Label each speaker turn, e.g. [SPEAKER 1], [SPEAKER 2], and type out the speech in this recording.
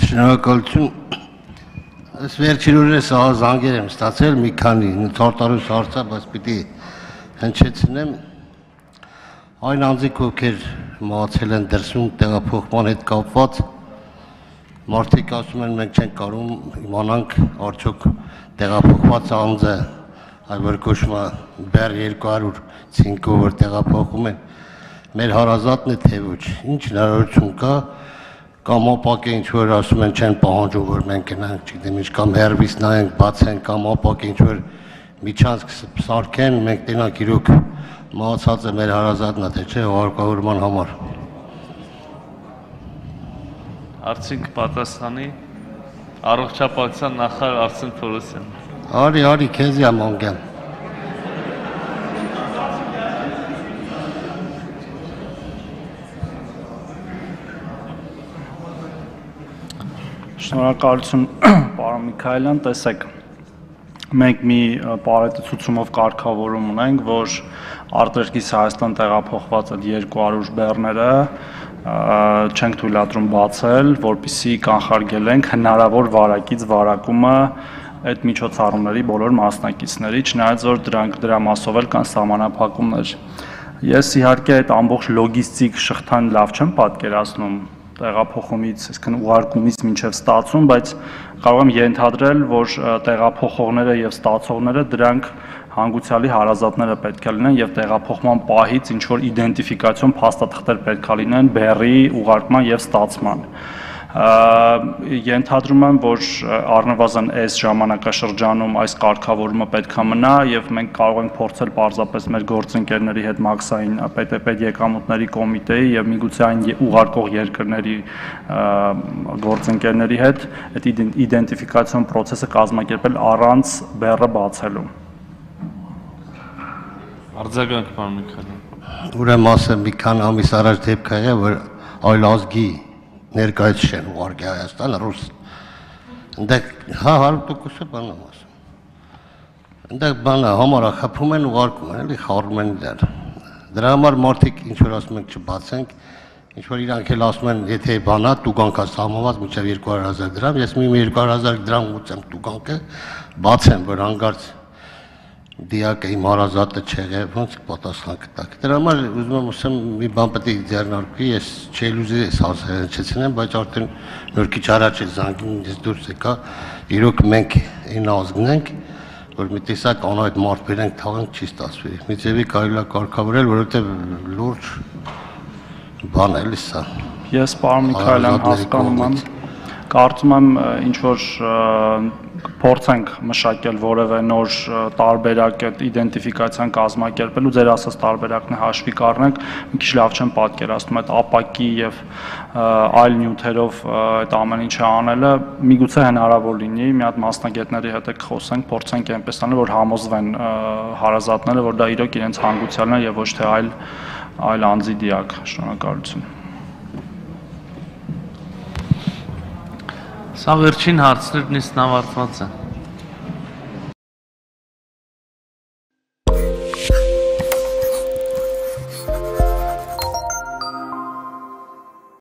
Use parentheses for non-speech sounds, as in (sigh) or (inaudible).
[SPEAKER 1] Շնորհակալություն։ Այս վերջին օրերս ահա զանգեր եմ ստացել մի քանի թորտարուս հարցա, բայց պիտի հնչեցնեմ այն անձիկ ովքեր մահացել են դրսում տեղափոխման հետ կապված մարդիկ ասում են մենք չենք կարող իմանանք արդյոք տեղափոխված անձը այ որ կոչվում է բեր 205-ով որ տեղափոխում են մեր հարազատն է թե ոչ ինչ հնարավորություն կա կամ ապակե ինչ որ ասում են չեն պահանջում որ մենք գնանք, չգիտեմ ինչ կամ հերվիս նայենք, բացենք կամ ապակե ինչ որ միջանցք սարքեն, մենք տենանք իրոք մահացած է մեր հարազատնա թե չէ հարկավորման համար։
[SPEAKER 2] Արդյունք պատասխանի առողջապահության նախարար Արսեն Թորոսյան։
[SPEAKER 1] Արի, արի, քեզ եմ անգամ։
[SPEAKER 3] Շնորհակալություն, (clears throat) պարոն Միքայելյան, տեսեք մենք մի պարետի ցուցումով կարգավորում ունենք, որ արտերկից Հայաստան տեղափոխված այդ 200 բեռները չենք թույլատրում բացել, որpիսի կանխարգել ենք հնարավոր վարակից վարակումը այդ միջոցառումների բոլոր մասնակիցների, չնայած որ դրանք դրա մասով էլ կան սահմանափակումներ։ Ես իհարկե այդ ամբողջ լոգիստիկ շղթան լավ չեմ պատկերացնում, տեղափոխումից, այսինքն ուղարկումից մինչև ստացում, բայց կարող եմ ենթադրել, որ տեղափոխողները եւ ստացողները դրանք հանգուցյալի հարազատները պետք է լինեն եւ տեղափոխման պահից ինչ որ իդենտիֆիկացիոն փաստաթղթեր պետք է լինեն բերի ուղարկման եւ ստացման ենթադրում եմ, որ առնվազն այս ժամանակաշրջանում այս կարգավորումը պետքա մնա եւ մենք կարող ենք փորձել պարզապես մեր գործընկերների հետ մաքսային պետեպետ եկամուտների կոմիտեի եւ միգուցե այն ուղարկող երկրների գործընկերների հետ այդ իդենտիֆիկացիոն process-ը կազմակերպել առանց բեռը բացելու։
[SPEAKER 2] Արձագանք պարոն Միքայելյան։
[SPEAKER 1] Ուրեմն ասեմ մի քան ամիս առաջ դեպք եղավ, որ այլ ազգի ներկայացի չեն ուղարկի Հայաստան ռուս։ Այնտեղ հա 100% բան եմ ասում։ Այնտեղ բանը համարա խփում են ուղարկում են, էլի խառնում են դեր։ Դրա համար մարդիկ ինչ որ ասում են չբացենք, ինչ որ իրանք էլ ասում են, եթե բանա տուգանքա սահմանված մինչև 200.000 դրամ, ես մի 200.000 դրամ ուծեմ տուգանքը, բացեմ, որ հանգարց դիակը իմ հարազատը չեղե, ոնց պատասխան կտակ։ Դրա համար ուզում եմ ասեմ մի բան պետք է ձեռնարկվի, ես չելուզի ես հասարակացնեմ, բայց արդեն նոր քիչ առաջ է զանգին ես դուրս եկա, իրոք մենք այն ազգն ենք, որ մի տեսակ անհայտ մարդ բերենք թաղենք չի ստացվի։ Մի ձևի կարելի է կարգավորել, որովհետև լուրջ բան է լսա։
[SPEAKER 3] Ես պարոն Միքայելյան հասկանում եմ, կարծում եմ ինչ որ փորձենք մշակել որևէ նոր տարբերակ այդ իդենտիֆիկացիան կազմակերպելու ձեր ասած տարբերակն է հաշվի կառնենք մի քիչ լավ չեմ պատկերացնում այդ ապակի եւ այլ նյութերով այդ ամեն ինչը անելը միգուցե հնարավոր լինի մի հատ մասնագետների հետ եք խոսենք փորձենք այնպես անել որ համոզվեն հարազատները որ դա իրոք իրենց հանգուցյալն է եւ ոչ թե այլ այլ անձի դիակ շնորհակալություն
[SPEAKER 2] Սա վերջին հարցներն իսկ ավարտված են։